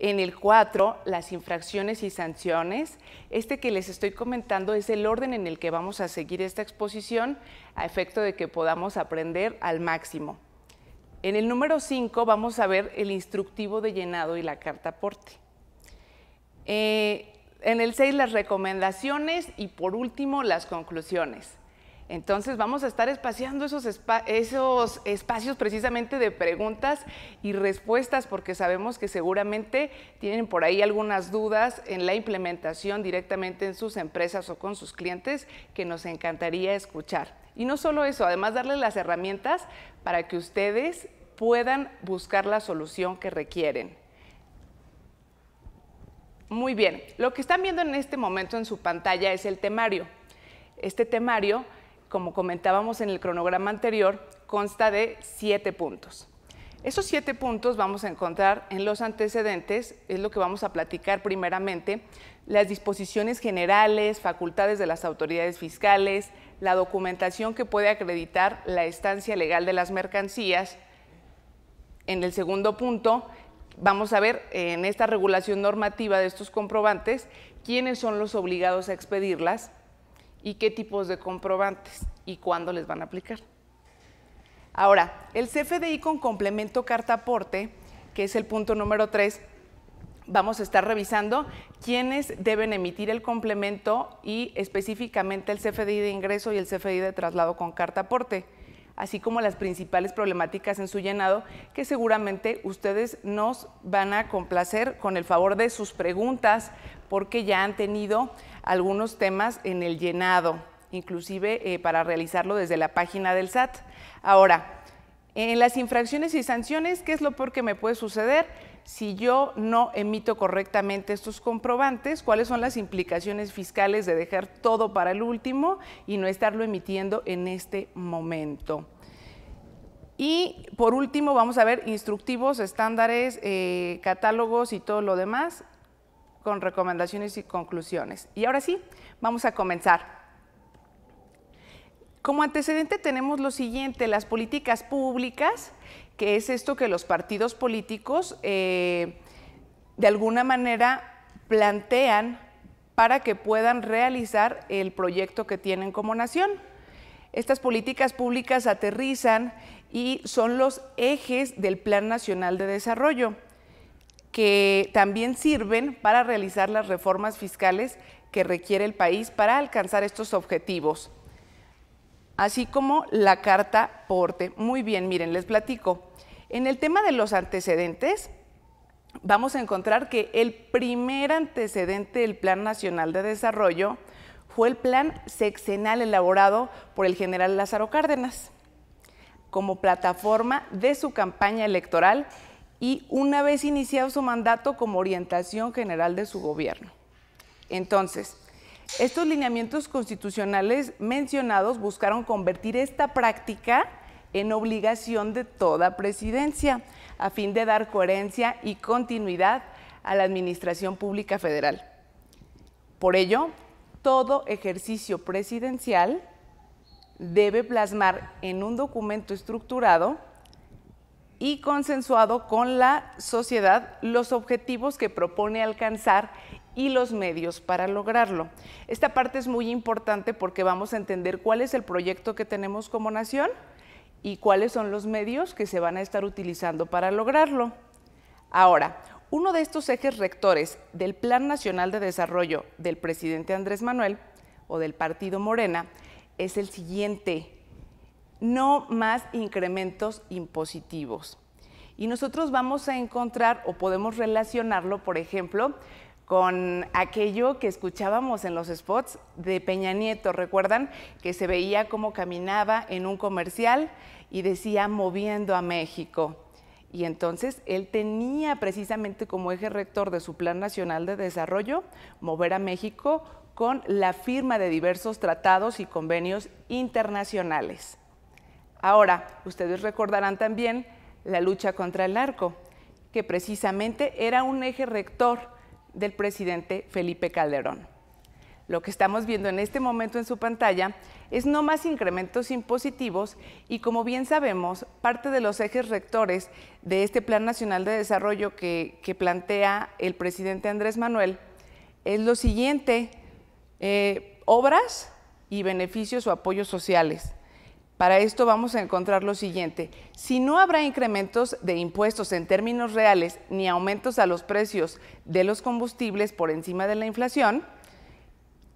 En el 4, las infracciones y sanciones. Este que les estoy comentando es el orden en el que vamos a seguir esta exposición a efecto de que podamos aprender al máximo. En el número 5 vamos a ver el instructivo de llenado y la carta aporte. Eh, en el 6 las recomendaciones y por último las conclusiones. Entonces vamos a estar espaciando esos, esos, espacios precisamente de preguntas y respuestas porque sabemos que seguramente tienen por ahí algunas dudas en la implementación directamente en sus empresas o con sus clientes que nos encantaría escuchar. Y no solo eso, además darles las herramientas para que ustedes puedan buscar la solución que requieren. Muy bien, lo que están viendo en este momento en su pantalla es el temario. Este temario como comentábamos en el cronograma anterior, consta de siete puntos. Esos siete puntos vamos a encontrar en los antecedentes, es lo que vamos a platicar primeramente, las disposiciones generales, facultades de las autoridades fiscales, la documentación que puede acreditar la estancia legal de las mercancías. En el segundo punto, vamos a ver en esta regulación normativa de estos comprobantes quiénes son los obligados a expedirlas y qué tipos de comprobantes y cuándo les van a aplicar. Ahora, el CFDI con complemento carta aporte, que es el punto número 3, vamos a estar revisando quiénes deben emitir el complemento y específicamente el CFDI de ingreso y el CFDI de traslado con carta aporte, así como las principales problemáticas en su llenado que seguramente ustedes nos van a complacer con el favor de sus preguntas porque ya han tenido algunos temas en el llenado, inclusive eh, para realizarlo desde la página del SAT. Ahora, en las infracciones y sanciones, ¿qué es lo peor que me puede suceder? Si yo no emito correctamente estos comprobantes, ¿cuáles son las implicaciones fiscales de dejar todo para el último y no estarlo emitiendo en este momento? Y por último, vamos a ver instructivos, estándares, eh, catálogos y todo lo demás con recomendaciones y conclusiones. Y ahora sí, vamos a comenzar. Como antecedente tenemos lo siguiente, las políticas públicas, que es esto que los partidos políticos eh, de alguna manera plantean para que puedan realizar el proyecto que tienen como nación. Estas políticas públicas aterrizan y son los ejes del Plan Nacional de Desarrollo que también sirven para realizar las reformas fiscales que requiere el país para alcanzar estos objetivos, así como la carta porte. Muy bien, miren, les platico. En el tema de los antecedentes, vamos a encontrar que el primer antecedente del Plan Nacional de Desarrollo fue el plan sexenal elaborado por el general Lázaro Cárdenas como plataforma de su campaña electoral y una vez iniciado su mandato como orientación general de su gobierno. Entonces, estos lineamientos constitucionales mencionados buscaron convertir esta práctica en obligación de toda presidencia, a fin de dar coherencia y continuidad a la Administración Pública Federal. Por ello, todo ejercicio presidencial debe plasmar en un documento estructurado y consensuado con la sociedad los objetivos que propone alcanzar y los medios para lograrlo. Esta parte es muy importante porque vamos a entender cuál es el proyecto que tenemos como nación y cuáles son los medios que se van a estar utilizando para lograrlo. Ahora, uno de estos ejes rectores del Plan Nacional de Desarrollo del presidente Andrés Manuel o del Partido Morena es el siguiente, no más incrementos impositivos. Y nosotros vamos a encontrar o podemos relacionarlo, por ejemplo, con aquello que escuchábamos en los spots de Peña Nieto. ¿Recuerdan que se veía cómo caminaba en un comercial y decía moviendo a México? Y entonces él tenía precisamente como eje rector de su Plan Nacional de Desarrollo mover a México con la firma de diversos tratados y convenios internacionales. Ahora, ustedes recordarán también la lucha contra el narco, que precisamente era un eje rector del presidente Felipe Calderón. lo que estamos viendo en este momento en su pantalla es no más incrementos impositivos y como bien sabemos, parte de los ejes rectores de este Plan Nacional de Desarrollo que, plantea el presidente Andrés Manuel es lo siguiente, eh, obras y beneficios o apoyos sociales. Para esto vamos a encontrar lo siguiente. Si no habrá incrementos de impuestos en términos reales ni aumentos a los precios de los combustibles por encima de la inflación,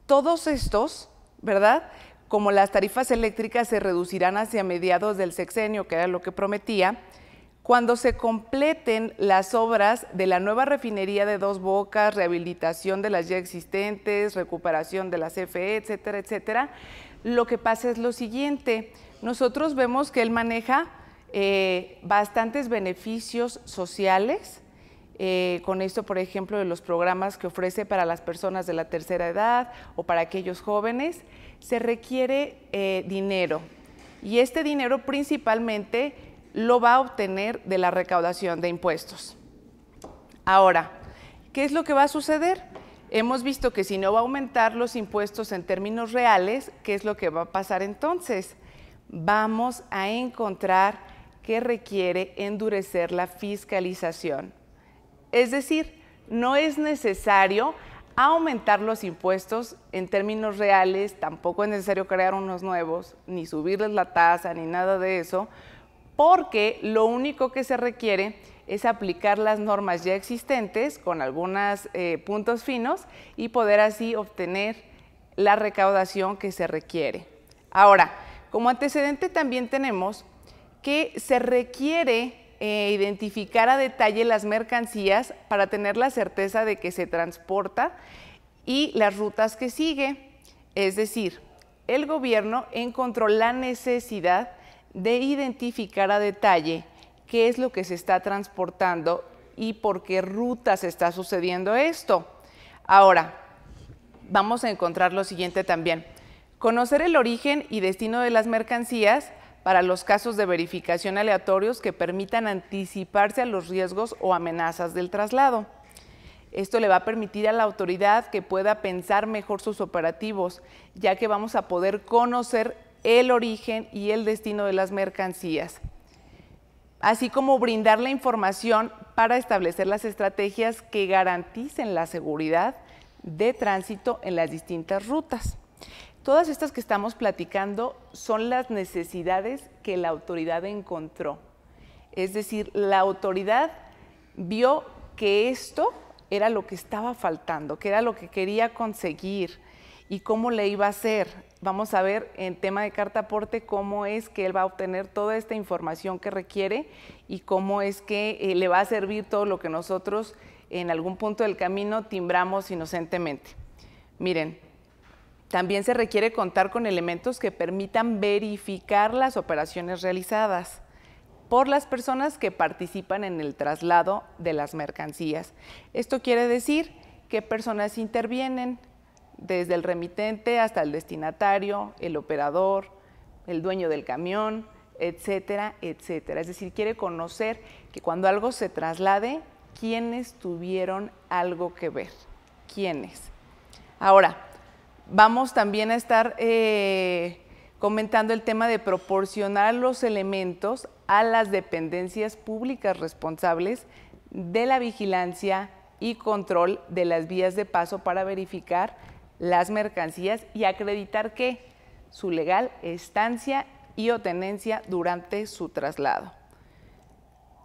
todos estos, ¿verdad? Como las tarifas eléctricas se reducirán hacia mediados del sexenio, que era lo que prometía, cuando se completen las obras de la nueva refinería de Dos Bocas, rehabilitación de las ya existentes, recuperación de la CFE, etcétera, etcétera, lo que pasa es lo siguiente, nosotros vemos que él maneja eh, bastantes beneficios sociales, eh, con esto, por ejemplo, de los programas que ofrece para las personas de la tercera edad o para aquellos jóvenes, se requiere eh, dinero. Y este dinero principalmente lo va a obtener de la recaudación de impuestos. Ahora, ¿qué es lo que va a suceder? Hemos visto que si no va a aumentar los impuestos en términos reales, ¿qué es lo que va a pasar entonces? vamos a encontrar que requiere endurecer la fiscalización. Es decir, no es necesario aumentar los impuestos en términos reales, tampoco es necesario crear unos nuevos, ni subirles la tasa, ni nada de eso, porque lo único que se requiere es aplicar las normas ya existentes con algunos eh, puntos finos y poder así obtener la recaudación que se requiere. Ahora, como antecedente también tenemos que se requiere eh, identificar a detalle las mercancías para tener la certeza de que se transporta y las rutas que sigue. Es decir, el gobierno encontró la necesidad de identificar a detalle qué es lo que se está transportando y por qué rutas está sucediendo esto. Ahora, vamos a encontrar lo siguiente también. Conocer el origen y destino de las mercancías para los casos de verificación aleatorios que permitan anticiparse a los riesgos o amenazas del traslado. Esto le va a permitir a la autoridad que pueda pensar mejor sus operativos, ya que vamos a poder conocer el origen y el destino de las mercancías, así como brindar la información para establecer las estrategias que garanticen la seguridad de tránsito en las distintas rutas. Todas estas que estamos platicando son las necesidades que la autoridad encontró. Es decir, la autoridad vio que esto era lo que estaba faltando, que era lo que quería conseguir y cómo le iba a hacer. Vamos a ver en tema de carta aporte cómo es que él va a obtener toda esta información que requiere y cómo es que eh, le va a servir todo lo que nosotros en algún punto del camino timbramos inocentemente. Miren, también se requiere contar con elementos que permitan verificar las operaciones realizadas por las personas que participan en el traslado de las mercancías. Esto quiere decir qué personas intervienen, desde el remitente hasta el destinatario, el operador, el dueño del camión, etcétera, etcétera. Es decir, quiere conocer que cuando algo se traslade, quiénes tuvieron algo que ver, quiénes. Ahora, Vamos también a estar eh, comentando el tema de proporcionar los elementos a las dependencias públicas responsables de la vigilancia y control de las vías de paso para verificar las mercancías y acreditar que su legal estancia y o tenencia durante su traslado.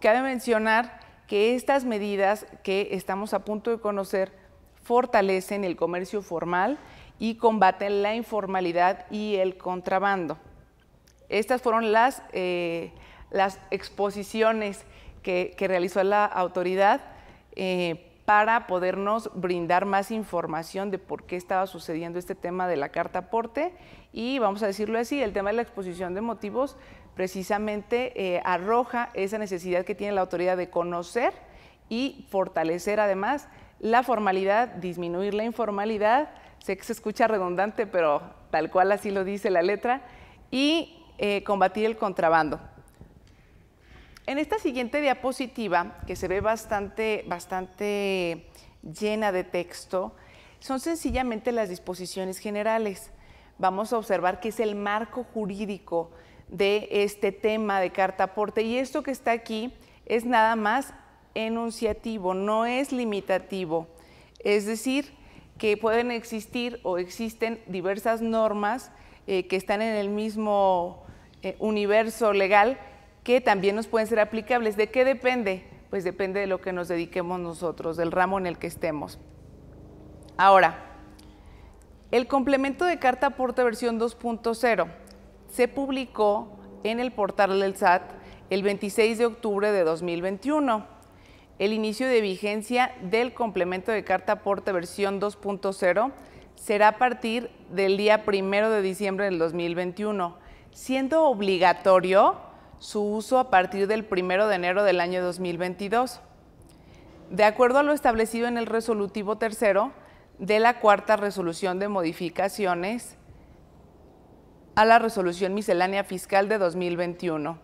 Cabe mencionar que estas medidas que estamos a punto de conocer fortalecen el comercio formal y combaten la informalidad y el contrabando. Estas fueron las, eh, las exposiciones que, realizó la autoridad eh, para podernos brindar más información de por qué estaba sucediendo este tema de la carta aporte. Y vamos a decirlo así, el tema de la exposición de motivos precisamente eh, arroja esa necesidad que tiene la autoridad de conocer y fortalecer además la formalidad, disminuir la informalidad, sé que se escucha redundante, pero tal cual así lo dice la letra, y eh, combatir el contrabando. En esta siguiente diapositiva, que se ve bastante, bastante llena de texto, Son sencillamente las disposiciones generales. Vamos a observar que es el marco jurídico de este tema de carta aporte y esto que está aquí es nada más enunciativo, no es limitativo. Es decir, que pueden existir o existen diversas normas eh, que están en el mismo eh, universo legal que también nos pueden ser aplicables. ¿De qué depende? Pues depende de lo que nos dediquemos nosotros, del ramo en el que estemos. Ahora, el complemento de carta aporte versión 2.0 se publicó en el portal del SAT el 26 de octubre de 2021. El inicio de vigencia del complemento de carta aporte versión 2.0 será a partir del día primero de diciembre del 2021, siendo obligatorio su uso a partir del primero de enero del año 2022. De acuerdo a lo establecido en el resolutivo tercero de la cuarta resolución de modificaciones a la resolución miscelánea fiscal de 2021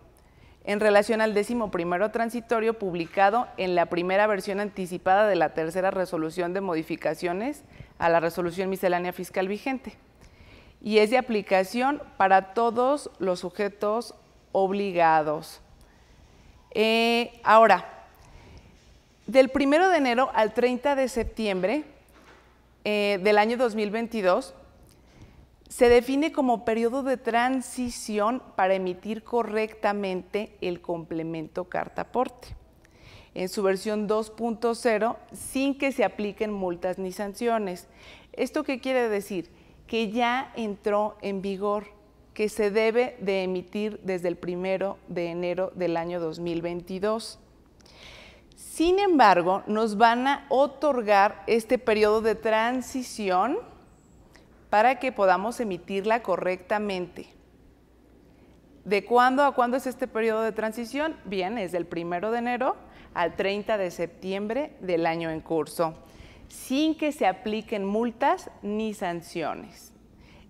en relación al décimo primero transitorio publicado en la primera versión anticipada de la tercera resolución de modificaciones a la resolución miscelánea fiscal vigente y es de aplicación para todos los sujetos obligados. Eh, ahora, del primero de enero al 30 de septiembre eh, del año 2022, se define como periodo de transición para emitir correctamente el complemento carta aporte en su versión 2.0 sin que se apliquen multas ni sanciones. ¿Esto qué quiere decir? Que ya entró en vigor, que se debe de emitir desde el primero de enero del año 2022. Sin embargo, nos van a otorgar este periodo de transición para que podamos emitirla correctamente. ¿De cuándo a cuándo es este periodo de transición? Bien, es del primero de enero al 30 de septiembre del año en curso, sin que se apliquen multas ni sanciones.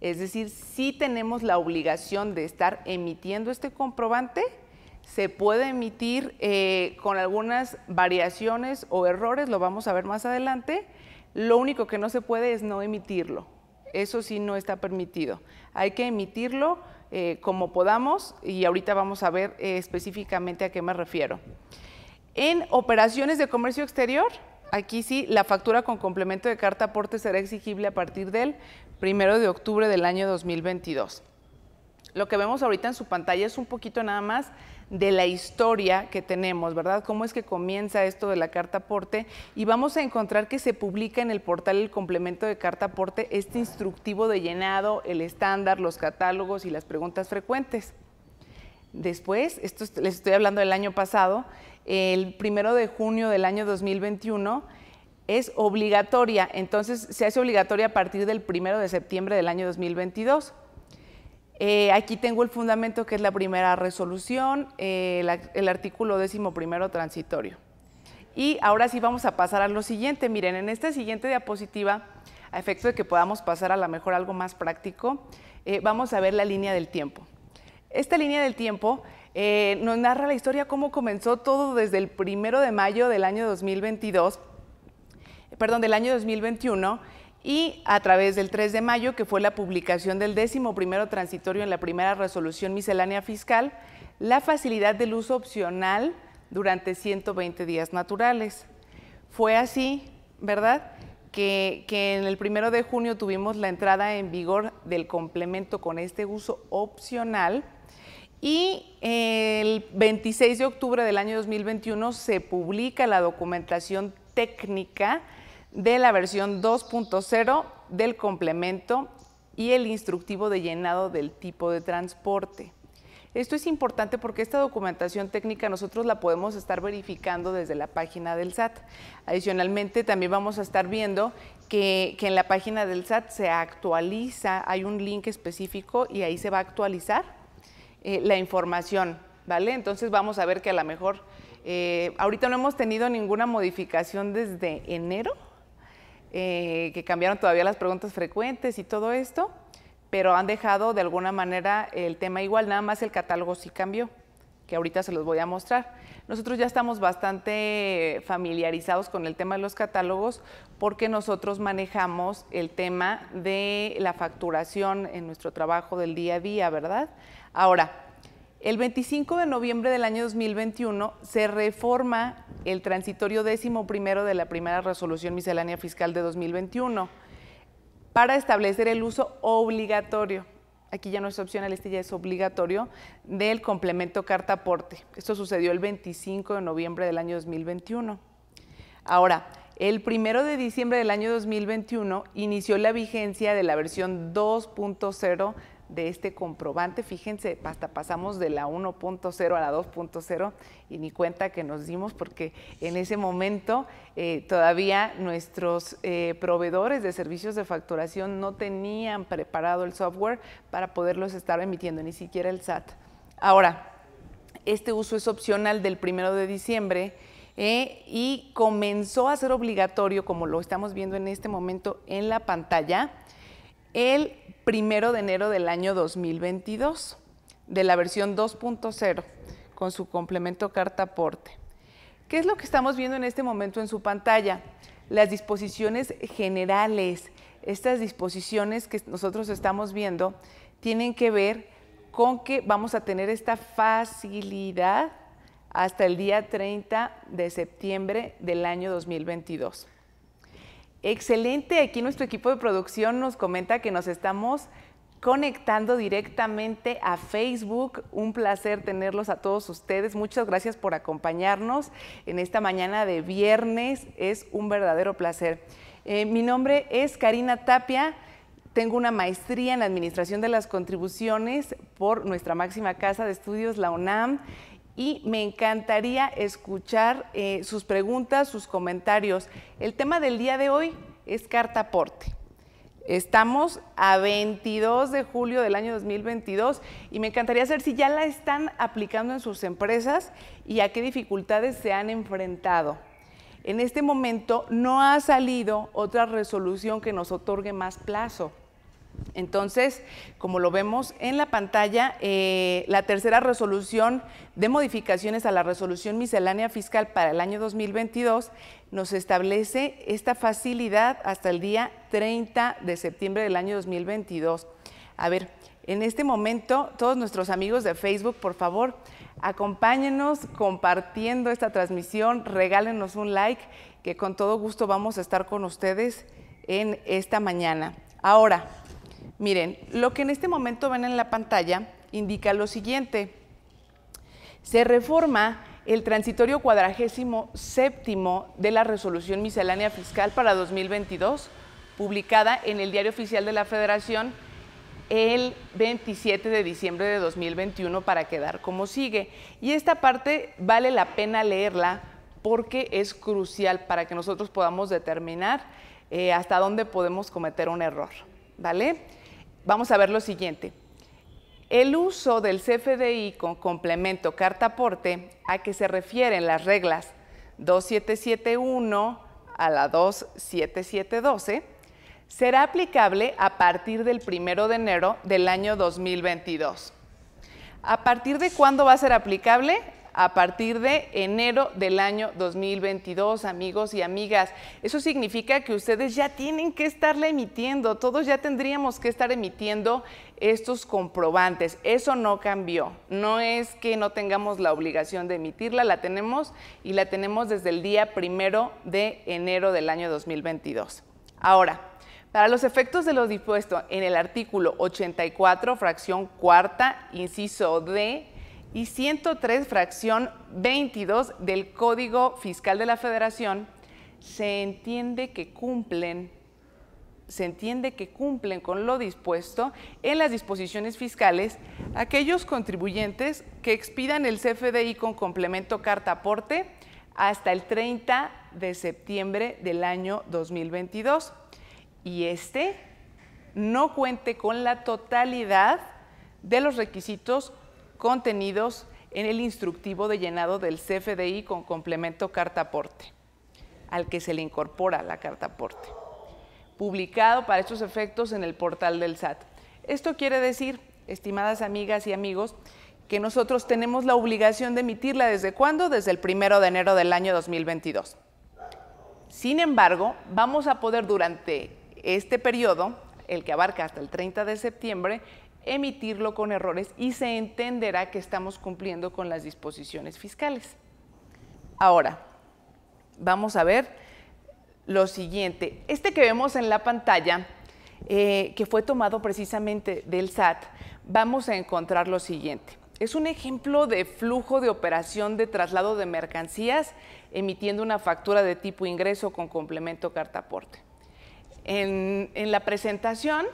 Es decir, si tenemos la obligación de estar emitiendo este comprobante, se puede emitir eh, con algunas variaciones o errores, lo vamos a ver más adelante. Lo único que no se puede es no emitirlo eso sí no está permitido. Hay que emitirlo eh, como podamos y ahorita vamos a ver eh, específicamente a qué me refiero. En operaciones de comercio exterior, aquí sí, la factura con complemento de carta aporte será exigible a partir del primero de octubre del año 2022. Lo que vemos ahorita en su pantalla es un poquito nada más de la historia que tenemos, ¿verdad? Cómo es que comienza esto de la carta aporte y vamos a encontrar que se publica en el portal el complemento de carta aporte este instructivo de llenado, el estándar, los catálogos y las preguntas frecuentes. Después, esto les estoy hablando del año pasado, el primero de junio del año 2021 es obligatoria, entonces se hace obligatoria a partir del primero de septiembre del año 2022. Eh, aquí tengo el fundamento que es la primera resolución, eh, el artículo décimo primero transitorio. Y ahora sí vamos a pasar a lo siguiente. Miren, en esta siguiente diapositiva, a efecto de que podamos pasar a lo mejor algo más práctico, eh, vamos a ver la línea del tiempo. Esta línea del tiempo nos narra la historia cómo comenzó todo desde el primero de mayo del año 2022, perdón, del año 2021, y a través del 3 de mayo, que fue la publicación del décimo primero transitorio en la primera resolución miscelánea fiscal, la facilidad del uso opcional durante 120 días naturales. Fue así, ¿verdad? Que, que, en el primero de junio tuvimos la entrada en vigor del complemento con este uso opcional y el 26 de octubre del año 2021 se publica la documentación técnica de la versión 2.0 del complemento y el instructivo de llenado del tipo de transporte. Esto es importante porque esta documentación técnica nosotros la podemos estar verificando desde la página del SAT. Adicionalmente, también vamos a estar viendo que, en la página del SAT se actualiza, hay un link específico y ahí se va a actualizar eh, la información, ¿vale? Entonces vamos a ver que a lo mejor, eh, ahorita no hemos tenido ninguna modificación desde enero, eh, que cambiaron todavía las preguntas frecuentes y todo esto, pero han dejado de alguna manera el tema igual, nada más el catálogo sí cambió. que ahorita se los voy a mostrar. Nosotros ya estamos bastante familiarizados con el tema de los catálogos porque nosotros manejamos el tema de la facturación en nuestro trabajo del día a día, ¿verdad? Ahora, el 25 de noviembre del año 2021 se reforma el transitorio décimo primero de la primera resolución miscelánea fiscal de 2021 para establecer el uso obligatorio aquí ya no es opcional, este ya es obligatorio, del complemento carta aporte. Esto sucedió el 25 de noviembre del año 2021. Ahora, el primero de diciembre del año 2021 inició la vigencia de la versión 2.0 de este comprobante. Fíjense, hasta pasamos de la 1.0 a la 2.0 y ni cuenta que nos dimos porque en ese momento eh, todavía nuestros eh, proveedores de servicios de facturación no tenían preparado el software para poderlos estar emitiendo, ni siquiera el SAT. Ahora, este uso es opcional del primero de diciembre. Eh, y comenzó a ser obligatorio, como lo estamos viendo en este momento en la pantalla, el primero de enero del año 2022, de la versión 2.0, con su complemento carta aporte. ¿Qué es lo que estamos viendo en este momento en su pantalla? Las disposiciones generales. Estas disposiciones que nosotros estamos viendo tienen que ver con que vamos a tener esta facilidad hasta el día 30 de septiembre del año 2022. Excelente, aquí nuestro equipo de producción nos comenta que nos estamos conectando directamente a Facebook. Un placer tenerlos a todos ustedes. Muchas gracias por acompañarnos en esta mañana de viernes. Es un verdadero placer. Eh, mi nombre es Karina Tapia. Tengo una maestría en Administración de las Contribuciones por nuestra máxima casa de estudios, la UNAM y me encantaría escuchar eh, sus preguntas, sus comentarios. El tema del día de hoy es carta aporte. Estamos a 22 de julio del año 2022 y me encantaría saber si ya la están aplicando en sus empresas y a qué dificultades se han enfrentado. En este momento no ha salido otra resolución que nos otorgue más plazo. Entonces, como lo vemos en la pantalla, eh, la tercera resolución de modificaciones a la resolución miscelánea fiscal para el año 2022 nos establece esta facilidad hasta el día 30 de septiembre del año 2022. A ver, en este momento, todos nuestros amigos de Facebook, por favor, acompáñenos compartiendo esta transmisión, regálenos un like, que con todo gusto vamos a estar con ustedes en esta mañana. Ahora, Miren, lo que en este momento ven en la pantalla indica lo siguiente. Se reforma el transitorio cuadragésimo séptimo de la resolución miscelánea fiscal para 2022, publicada en el Diario Oficial de la Federación el 27 de diciembre de 2021 para quedar como sigue. Y esta parte vale la pena leerla porque es crucial para que nosotros podamos determinar eh, hasta dónde podemos cometer un error. ¿Vale? Vamos a ver lo siguiente. El uso del CFDI con complemento carta aporte a que se refieren las reglas 2771 a la 27712 será aplicable a partir del 1 de enero del año 2022. ¿A partir de cuándo va a ser aplicable? A partir de enero del año 2022, amigos y amigas. Eso significa que ustedes ya tienen que estarla emitiendo, todos ya tendríamos que estar emitiendo estos comprobantes. Eso no cambió. No es que no tengamos la obligación de emitirla, la tenemos y la tenemos desde el día primero de enero del año 2022. Ahora, para los efectos de lo dispuesto en el artículo 84, fracción cuarta, inciso D, y 103, fracción 22 del Código Fiscal de la Federación, se entiende que cumplen se entiende que cumplen con lo dispuesto en las disposiciones fiscales aquellos contribuyentes que expidan el CFDI con complemento carta aporte hasta el 30 de septiembre del año 2022 y este no cuente con la totalidad de los requisitos contenidos en el instructivo de llenado del CFDI con complemento carta aporte, al que se le incorpora la carta aporte, publicado para estos efectos en el portal del SAT. Esto quiere decir, estimadas amigas y amigos, que nosotros tenemos la obligación de emitirla desde cuándo? Desde el primero de enero del año 2022. Sin embargo, vamos a poder durante este periodo, el que abarca hasta el 30 de septiembre, emitirlo con errores y se entenderá que estamos cumpliendo con las disposiciones fiscales. Ahora, vamos a ver lo siguiente. Este que vemos en la pantalla, eh, que fue tomado precisamente del SAT, vamos a encontrar lo siguiente. Es un ejemplo de flujo de operación de traslado de mercancías emitiendo una factura de tipo ingreso con complemento carta aporte. En, en la presentación,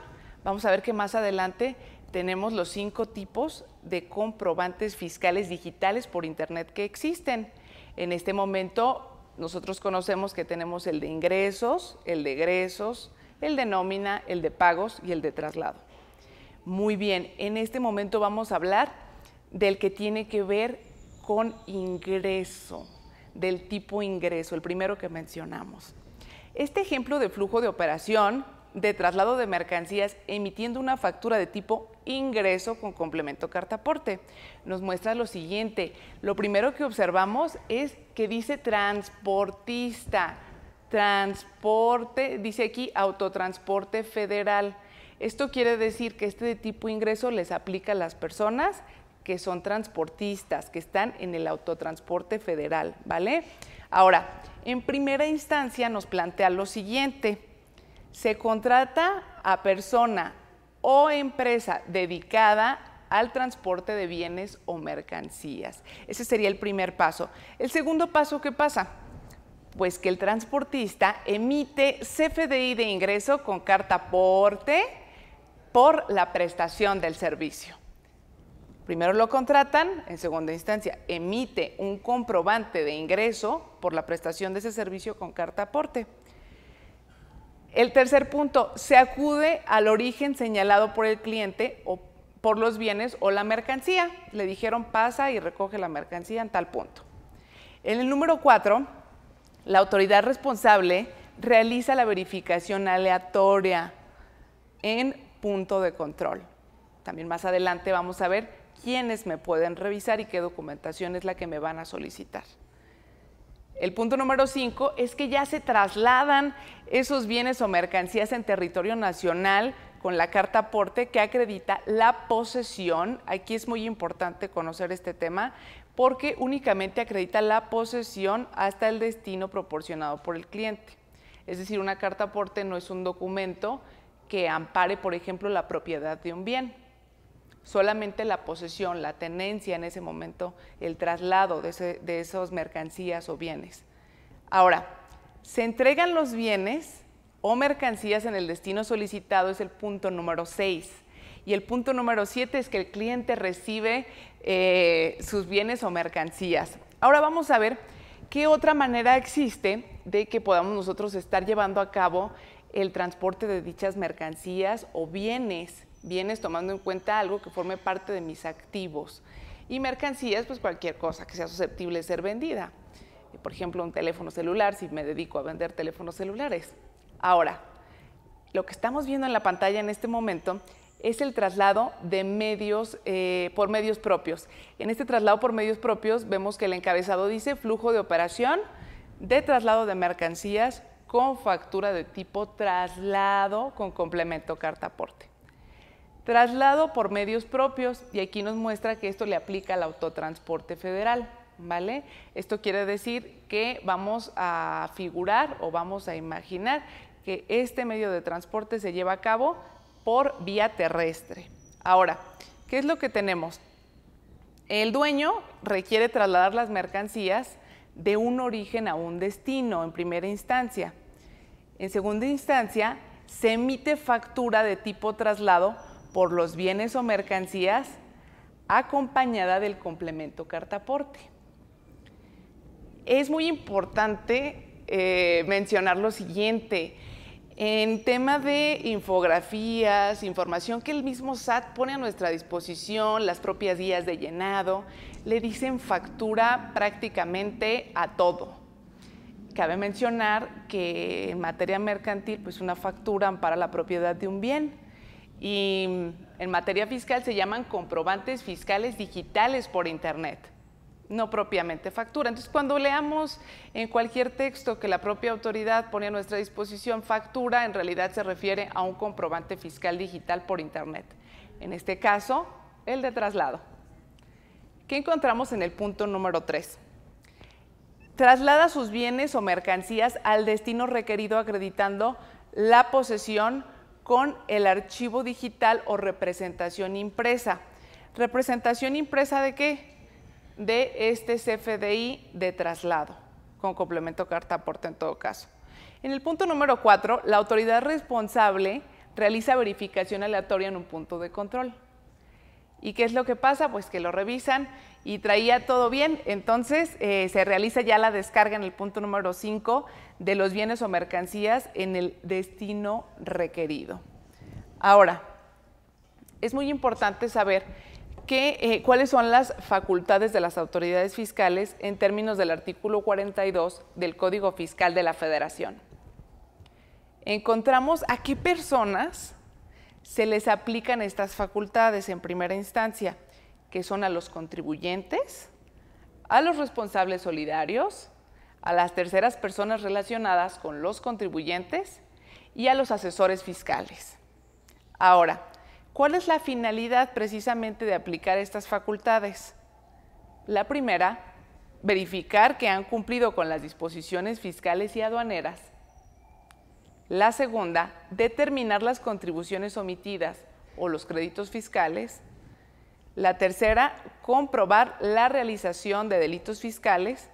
vamos a ver que más adelante tenemos los cinco tipos de comprobantes fiscales digitales por Internet que existen. En este momento nosotros conocemos que tenemos el de ingresos, el de egresos, el de nómina, el de pagos y el de traslado. Muy bien, en este momento vamos a hablar del que tiene que ver con ingreso, del tipo ingreso, el primero que mencionamos. Este ejemplo de flujo de operación de traslado de mercancías emitiendo una factura de tipo ingreso con complemento carta aporte. Nos muestra lo siguiente. Lo primero que observamos es que dice transportista. Transporte, dice aquí autotransporte federal. Esto quiere decir que este de tipo ingreso les aplica a las personas que son transportistas, que están en el autotransporte federal, ¿vale? Ahora, en primera instancia nos plantea lo siguiente se contrata a persona o empresa dedicada al transporte de bienes o mercancías. Ese sería el primer paso. El segundo paso, ¿qué pasa? Pues que el transportista emite CFDI de ingreso con carta aporte por la prestación del servicio. Primero lo contratan, en segunda instancia emite un comprobante de ingreso por la prestación de ese servicio con carta aporte. El tercer punto, se acude al origen señalado por el cliente o por los bienes o la mercancía. Le dijeron pasa y recoge la mercancía en tal punto. En el número cuatro, la autoridad responsable realiza la verificación aleatoria en punto de control. También más adelante vamos a ver quiénes me pueden revisar y qué documentación es la que me van a solicitar. El punto número cinco es que ya se trasladan esos bienes o mercancías en territorio nacional con la carta aporte que acredita la posesión. Aquí es muy importante conocer este tema porque únicamente acredita la posesión hasta el destino proporcionado por el cliente. Es decir, una carta aporte no es un documento que ampare, por ejemplo, la propiedad de un bien. Solamente la posesión, la tenencia en ese momento, el traslado de, de esas mercancías o bienes. Ahora, se entregan los bienes o mercancías en el destino solicitado, es el punto número 6. Y el punto número 7 es que el cliente recibe eh, sus bienes o mercancías. Ahora vamos a ver qué otra manera existe de que podamos nosotros estar llevando a cabo el transporte de dichas mercancías o bienes bienes tomando en cuenta algo que forme parte de mis activos. Y mercancías, pues cualquier cosa que sea susceptible de ser vendida. Por ejemplo, un teléfono celular, si me dedico a vender teléfonos celulares. Ahora, lo que estamos viendo en la pantalla en este momento es el traslado de medios eh, por medios propios. En este traslado por medios propios vemos que el encabezado dice flujo de operación de traslado de mercancías con factura de tipo traslado con complemento carta aporte. Traslado por medios propios, y aquí nos muestra que esto le aplica al autotransporte federal, ¿vale? Esto quiere decir que vamos a figurar o vamos a imaginar que este medio de transporte se lleva a cabo por vía terrestre. Ahora, ¿qué es lo que tenemos? El dueño requiere trasladar las mercancías de un origen a un destino en primera instancia. En segunda instancia, se emite factura de tipo traslado por los bienes o mercancías acompañada del complemento cartaporte. Es muy importante eh, mencionar lo siguiente. En tema de infografías, información que el mismo SAT pone a nuestra disposición, las propias guías de llenado, le dicen factura prácticamente a todo. Cabe mencionar que en materia mercantil, pues una factura para la propiedad de un bien y en materia fiscal se llaman comprobantes fiscales digitales por Internet, no propiamente factura. Entonces, cuando leamos en cualquier texto que la propia autoridad pone a nuestra disposición factura, en realidad se refiere a un comprobante fiscal digital por Internet. En este caso, el de traslado. ¿Qué encontramos en el punto número 3? Traslada sus bienes o mercancías al destino requerido acreditando la posesión con el archivo digital o representación impresa. ¿Representación impresa de qué? De este CFDI de traslado, con complemento carta aporte en todo caso. En el punto número 4, la autoridad responsable realiza verificación aleatoria en un punto de control. ¿Y qué es lo que pasa? Pues que lo revisan y traía todo bien, entonces eh, se realiza ya la descarga en el punto número 5 de los bienes o mercancías en el destino requerido. Ahora, es muy importante saber eh, cuáles son las facultades de las autoridades fiscales en términos del artículo 42 del Código Fiscal de la Federación. Encontramos a qué personas se les aplican estas facultades en primera instancia que son a los contribuyentes, a los responsables solidarios, a las terceras personas relacionadas con los contribuyentes y a los asesores fiscales. Ahora, ¿cuál es la finalidad precisamente de aplicar estas facultades? La primera, verificar que han cumplido con las disposiciones fiscales y aduaneras. La segunda, determinar las contribuciones omitidas o los créditos fiscales. La tercera, comprobar la realización de delitos fiscales.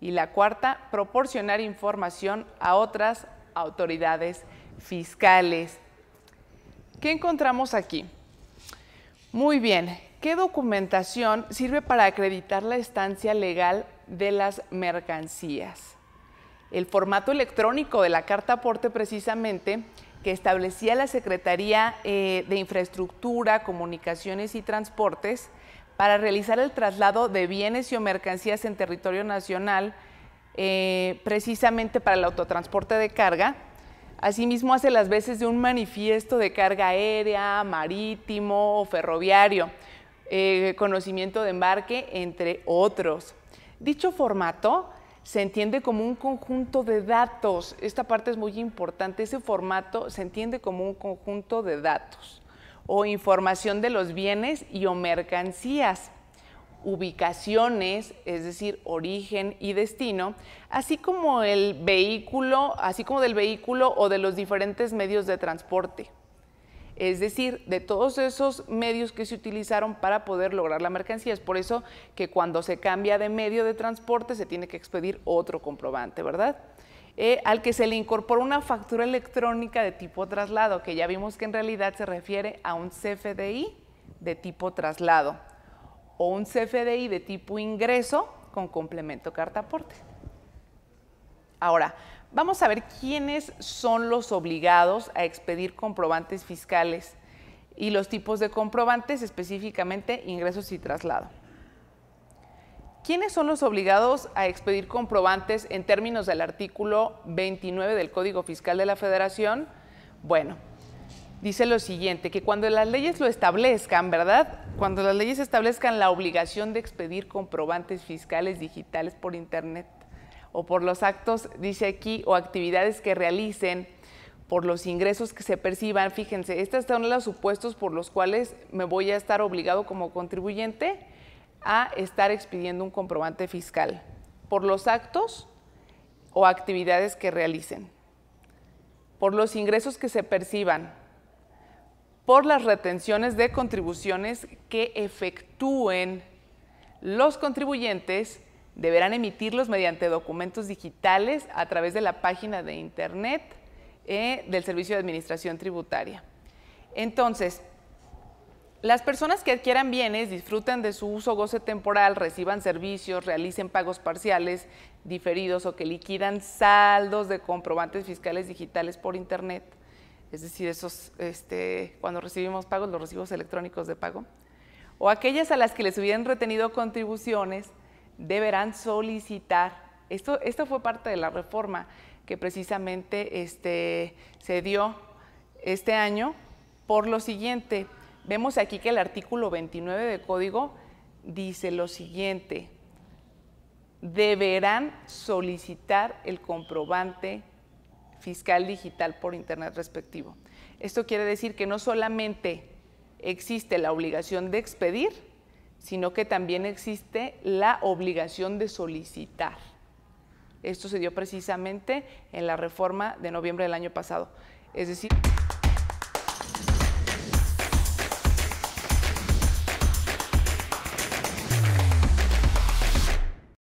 Y la cuarta, proporcionar información a otras autoridades fiscales. ¿Qué encontramos aquí? Muy bien, ¿qué documentación sirve para acreditar la estancia legal de las mercancías? El formato electrónico de la carta aporte precisamente que establecía la Secretaría eh, de Infraestructura, Comunicaciones y Transportes para realizar el traslado de bienes y o mercancías en territorio nacional, eh, precisamente para el autotransporte de carga. Asimismo, hace las veces de un manifiesto de carga aérea, marítimo o ferroviario, eh, conocimiento de embarque, entre otros. Dicho formato se entiende como un conjunto de datos. Esta parte es muy importante. Ese formato se entiende como un conjunto de datos o información de los bienes y o mercancías, ubicaciones, es decir, origen y destino, así como el vehículo, así como del vehículo o de los diferentes medios de transporte es decir, de todos esos medios que se utilizaron para poder lograr la mercancía. Es por eso que cuando se cambia de medio de transporte se tiene que expedir otro comprobante, ¿verdad? Eh, al que se le incorpora una factura electrónica de tipo traslado, que ya vimos que en realidad se refiere a un CFDI de tipo traslado o un CFDI de tipo ingreso con complemento carta aporte. Ahora, Vamos a ver quiénes son los obligados a expedir comprobantes fiscales y los tipos de comprobantes, específicamente ingresos y traslado. ¿Quiénes son los obligados a expedir comprobantes en términos del artículo 29 del Código Fiscal de la Federación? Bueno, dice lo siguiente, que cuando las leyes lo establezcan, ¿verdad? Cuando las leyes establezcan la obligación de expedir comprobantes fiscales digitales por Internet, o por los actos, dice aquí, o actividades que realicen, por los ingresos que se perciban. Fíjense, estos son los supuestos por los cuales me voy a estar obligado como contribuyente a estar expidiendo un comprobante fiscal, por los actos o actividades que realicen, por los ingresos que se perciban, por las retenciones de contribuciones que efectúen los contribuyentes deberán emitirlos mediante documentos digitales a través de la página de Internet eh, del Servicio de Administración Tributaria. Entonces, las personas que adquieran bienes, disfruten de su uso goce temporal, reciban servicios, realicen pagos parciales, diferidos o que liquidan saldos de comprobantes fiscales digitales por Internet, es decir, esos, este, cuando recibimos pagos, los recibos electrónicos de pago, o aquellas a las que les hubieran retenido contribuciones, deberán solicitar. Esto, esto fue parte de la reforma que precisamente este, se dio este año por lo siguiente, Vemos aquí que el artículo 29 de código dice lo siguiente, deberán solicitar el comprobante fiscal digital por Internet respectivo. Esto quiere decir que no solamente existe la obligación de expedir, sino que también existe la obligación de solicitar. Esto se dio precisamente en la reforma de noviembre del año pasado. Es decir,